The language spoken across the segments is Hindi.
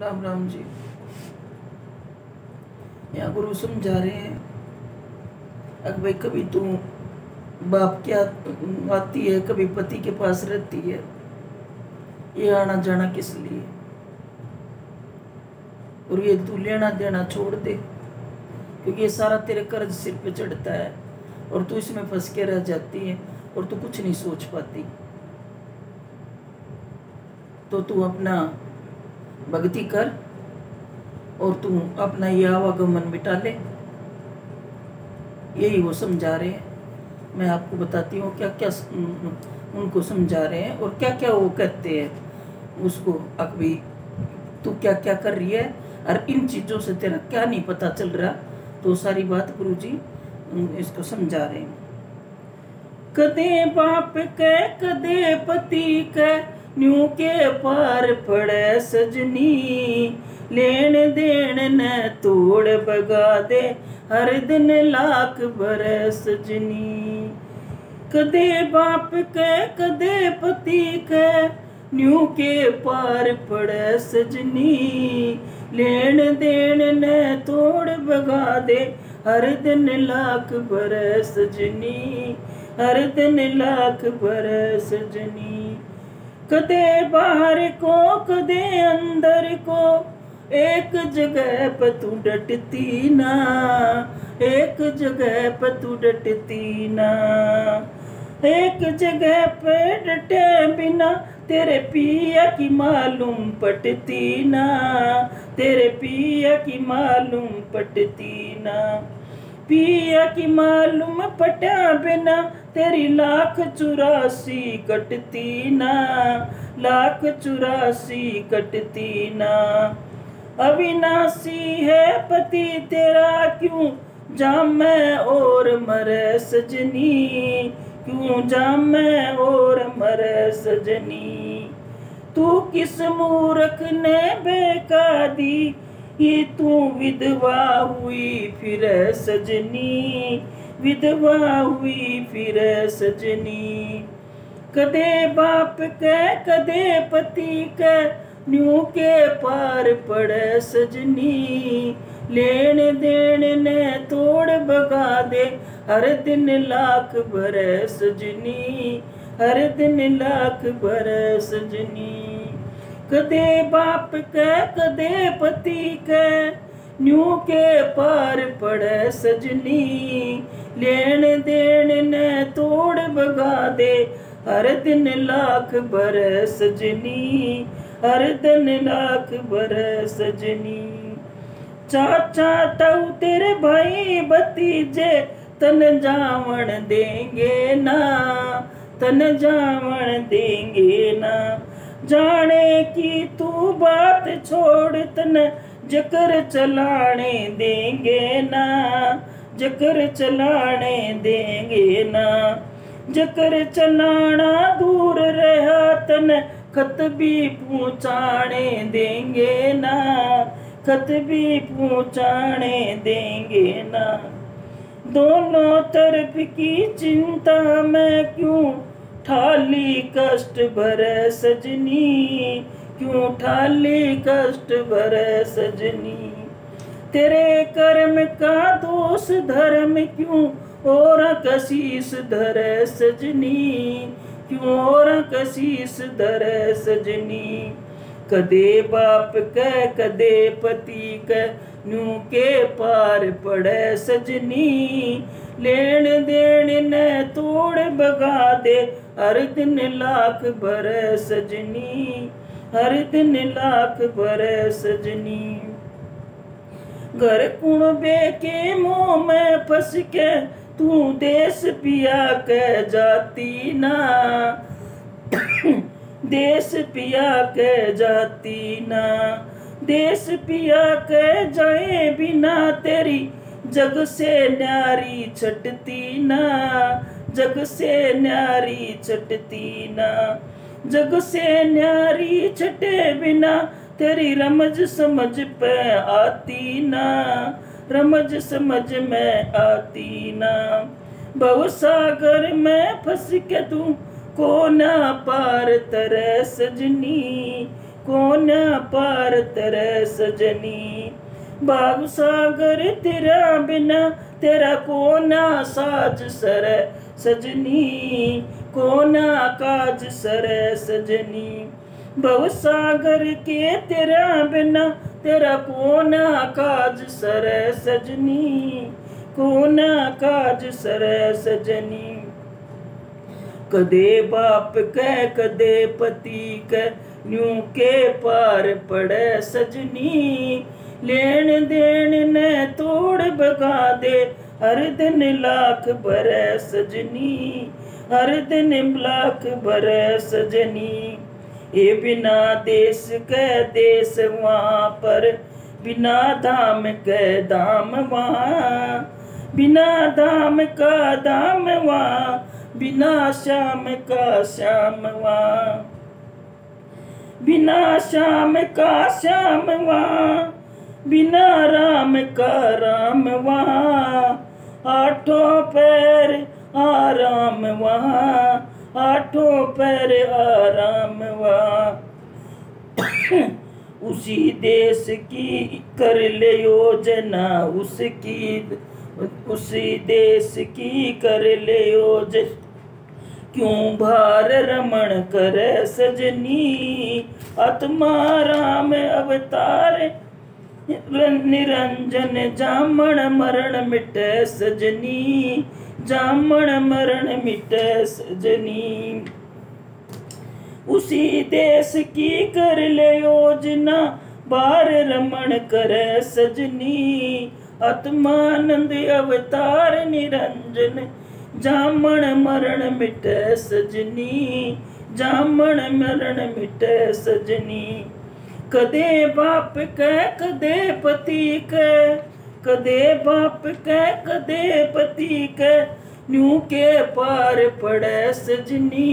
राम राम जी। यहाँ गुरु समझा रहे हैं। अगर भाई, कभी तू बाप क्या आती है, कभी पति के पास रहती है। ये आना जाना किस लिए? और ये तू लेना देना छोड़ दे, क्योंकि ये सारा तेरे कर्ज सिर पे चढ़ता है और तू इसमें फंस के रह जाती है और तू कुछ नहीं सोच पाती। तो तू अपना भक्ति कर और तू अपना ये आवागमन मिटा ले। यही वो समझा रहे हैं। मैं आपको बताती हूँ क्या क्या उनको समझा रहे हैं और क्या क्या वो कहते हैं। उसको अकबी तू क्या क्या कर रही है? और इन चीज़ों से तेरा क्या नहीं पता चल रहा? तो सारी बात गुरु जी इसको समझा रहे हैं। कदे बाप के कदे पति के न्यू के पार पड़े सजनी। लेन देन न तोड़ बगा दे, हर दिन लाख बरस सजनी। कदे बाप के, कदे पति के, न्यू के पार पड़े सजनी। लेन देन न तोड़ बगा दे, हर दिन लाख बरस सजनी। हर दिन लाख बरस सजनी। कदे बाहर को, कदे अंदर को। एक जगह पर तू डटती ना, एक जगह पर तू डटती ना। एक जगह पे डटे बिना तेरे पिया की मालूम पटती ना, तेरे पिया की मालूम पटती ना। पिया की मालूम पटा बिना तेरी लाख चुरासी कटती ना, लाख चुरासी कटती ना। अविनाशी है पति तेरा क्यों जामे और मरे सजनी? क्यों जामे और मरे सजनी? तू किस मूर्ख ने बेका दी ये तू विधवा हुई फिर सजनी। विधवा हुई फिर सजनी। कदे बाप के, कदे पति के, न्यू के पार पड़े सजनी। लेन देन ने तोड़ बगा दे, हर दिन लाख भरे सजनी। हर दिन लाख भरे सजनी। कदे बाप के, कदे पति के न्यू के पार पड़े सजनी। लेन देन ने तोड़ बगा दे। हर दिन लाख बर सजनी, हर दिन लाख बरस सजनी। चाचा तऊ तेरे भाई भतीजे, तन जावण देंगे ना, तन जावण देंगे ना। जाने की तू बात छोड़ तन जकर चलाने देंगे ना जकर चलाने देंगे ना जकर चलाना दूर रहा तन खत भी पहुँचाने देंगे ना खत भी पहुँचाने देंगे ना दोनों तरफ़ की चिंता मैं क्यों ठाली कष्ट भरे सजनी क्यों ठाली कष्ट भरे सजनी? तेरे कर्म का दोष धर्म क्यों और कशीस धरे सजनी? क्यों और कशीस दर सजनी? कदे बाप क कदे पति क नू के पार पड़े सजनी। लेन देन न तोड़ बगा दे, हर दिन लाख भर सजनी। हर दिन लाख भर सजनी घर कुणबे के मुँह में फंस के तू देश पिया के जाती ना। देश पिया के जाती ना। देश पिया के जाए बिना तेरी, जग से न्यारी छटती ना। जग से न्यारी छटती ना। जग से न्यारी छटे बिना, तेरी रमज समझ पे आती ना। रमज समझ में आती ना। भव सागर में फंस के तू को ना पार तरह सजनी? कौन पार तरह सजनी? बाग सागर, तेरा बिना, तेरा कोना साज सर, सजनी, कोना काज सर, सजनी। भव सागर के तेरा बिना, तेरा कोना काज सर, सजनी। कोना काज सर, सजनी। कदे बाप कह कदे पति कह न्यू के पार पड़े सजनी। लेन देन ने तोड़ बगा दे हर दिन लाख बरे सजनी हर दिन लाख बरे सजनी ये बिना देश के देश वहाँ पर बिना धाम के दाम वहाँ बिना धाम का दाम वहाँ बिना श्याम का श्याम वहाँ बिना श्याम का श्याम वहाँ बिना राम का राम वहाँ, आठों पैर आराम वहाँ, आठों पैर आराम वहाँ। उसी देश की कर ले योजना, उसकी, उसी देश की कर ले योजना। क्यों भार रमण करे सजनी, आत्मा राम अवतार निरंजन जामण मरण मिट सजनी, जामण मरण मिट सजनी। उसी देश की कर ले योजना, बार रमण कर सजनी। आत्मानंद अवतार निरंजन, जामण मरण मिट सजनी, जामण मरण मिट सजनी। कदे बाप कह कदे पति कह कदे बाप कह कदे पति कह न्यू के पार पड़े सजनी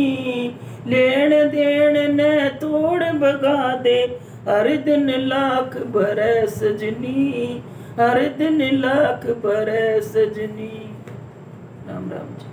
लेन देन ने तोड़ बगा दे। हर दिन लाख भरे सजनी, हर दिन लाख भरे सजनी। राम राम जी।